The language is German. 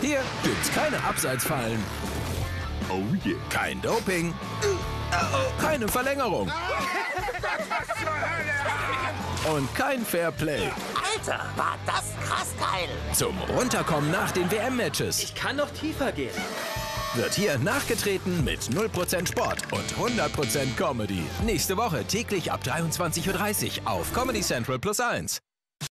Hier gibt's keine Abseitsfallen, Oh yeah. kein Doping, keine Verlängerung und kein Fairplay. Alter, war das krass geil. Zum Runterkommen nach den WM-Matches Ich kann noch tiefer gehen. wird hier nachgetreten mit 0% Sport und 100% Comedy. Nächste Woche täglich ab 23.30 Uhr auf Comedy Central Plus 1.